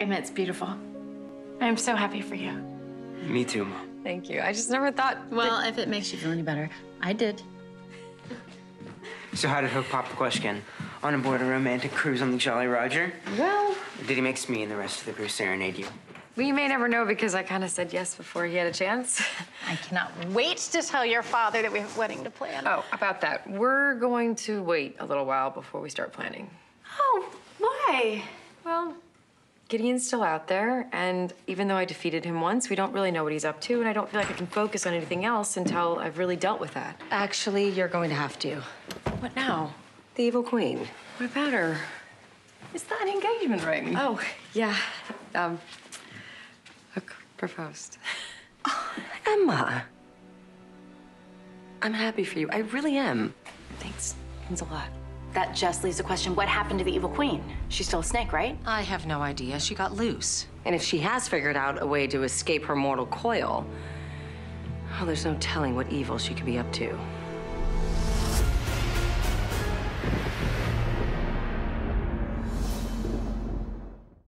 Emma, it's beautiful. I'm so happy for you. Me too, Mom. Thank you. I just never thought. Well, if it makes you feel any better, I did. So how did Hook pop the question? On aboard a romantic cruise on the Jolly Roger? Well, Or did he make Smee and the rest of the crew serenade you? we may never know because I kind of said yes before he had a chance. I cannot wait to tell your father that we have a wedding to plan. Oh, about that. We're going to wait a little while before we start planning. Oh, why? Well, Gideon's still out there, and even though I defeated him once, we don't really know what he's up to, and I don't feel like I can focus on anything else until I've really dealt with that. Actually, you're going to have to. What now? The Evil Queen. What about her? Is that an engagement ring? Oh, yeah. Um, Hook proposed. Emma. I'm happy for you. I really am. Thanks. Means a lot. That just leaves the question what happened to the evil queen? She's still a snake, right? I have no idea. She got loose. And if she has figured out a way to escape her mortal coil, well, there's no telling what evil she could be up to.